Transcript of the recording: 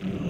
Mm-hmm.